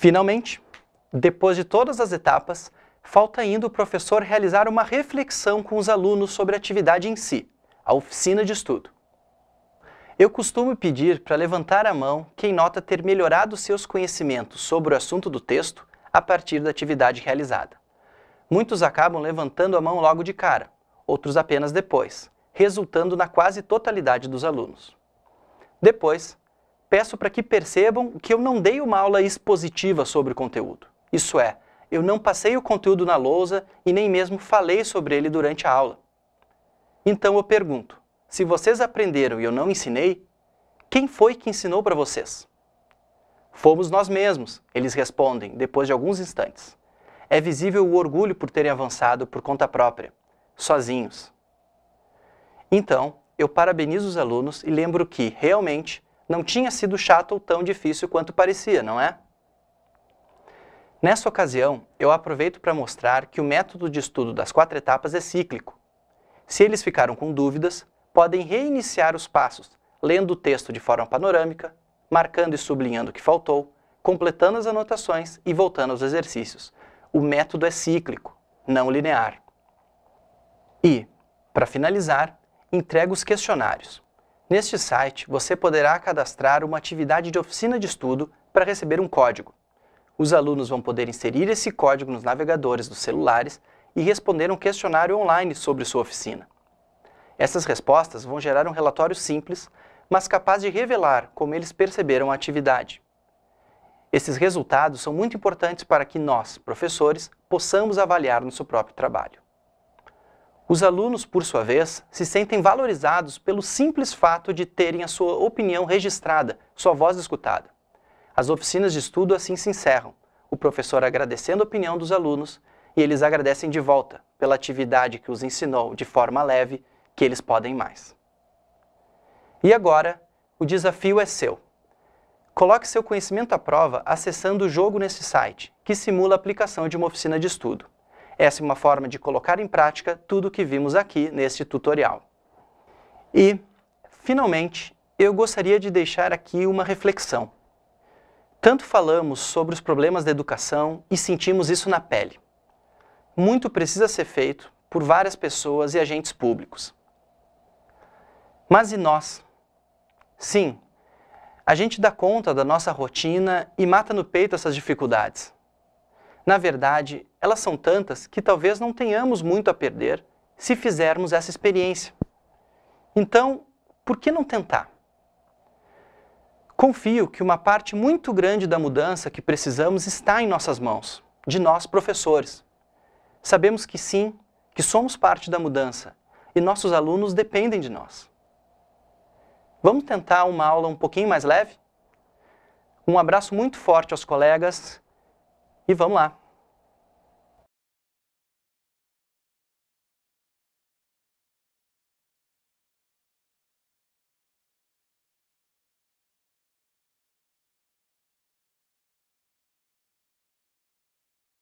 Finalmente, depois de todas as etapas, falta ainda o professor realizar uma reflexão com os alunos sobre a atividade em si, a oficina de estudo. Eu costumo pedir para levantar a mão quem nota ter melhorado seus conhecimentos sobre o assunto do texto a partir da atividade realizada. Muitos acabam levantando a mão logo de cara, outros apenas depois, resultando na quase totalidade dos alunos. Depois, peço para que percebam que eu não dei uma aula expositiva sobre o conteúdo. Isso é, eu não passei o conteúdo na lousa e nem mesmo falei sobre ele durante a aula. Então eu pergunto: se vocês aprenderam e eu não ensinei, quem foi que ensinou para vocês? Fomos nós mesmos, eles respondem depois de alguns instantes. É visível o orgulho por terem avançado por conta própria, sozinhos. Então, eu parabenizo os alunos e lembro que, realmente, não tinha sido chato ou tão difícil quanto parecia, não é? Nessa ocasião, eu aproveito para mostrar que o método de estudo das quatro etapas é cíclico. Se eles ficaram com dúvidas, podem reiniciar os passos, lendo o texto de forma panorâmica, marcando e sublinhando o que faltou, completando as anotações e voltando aos exercícios. O método é cíclico, não linear. E, para finalizar, entrego os questionários. Neste site, você poderá cadastrar uma atividade de oficina de estudo para receber um código. Os alunos vão poder inserir esse código nos navegadores dos celulares e responder um questionário online sobre sua oficina. Essas respostas vão gerar um relatório simples, mas capaz de revelar como eles perceberam a atividade. Esses resultados são muito importantes para que nós, professores, possamos avaliar nosso próprio trabalho. Os alunos, por sua vez, se sentem valorizados pelo simples fato de terem a sua opinião registrada, sua voz escutada. As oficinas de estudo assim se encerram, o professor agradecendo a opinião dos alunos e eles agradecem de volta pela atividade que os ensinou de forma leve, que eles podem mais. E agora, o desafio é seu. Coloque seu conhecimento à prova acessando o jogo nesse site, que simula a aplicação de uma oficina de estudo. Essa é uma forma de colocar em prática tudo o que vimos aqui neste tutorial. E, finalmente, eu gostaria de deixar aqui uma reflexão. Tanto falamos sobre os problemas da educação e sentimos isso na pele. Muito precisa ser feito por várias pessoas e agentes públicos. Mas e nós? Sim, a gente dá conta da nossa rotina e mata no peito essas dificuldades. Na verdade, elas são tantas que talvez não tenhamos muito a perder se fizermos essa experiência. Então, por que não tentar? Confio que uma parte muito grande da mudança que precisamos está em nossas mãos, de nós professores. Sabemos que sim, que somos parte da mudança e nossos alunos dependem de nós. Vamos tentar uma aula um pouquinho mais leve? Um abraço muito forte aos colegas e vamos lá!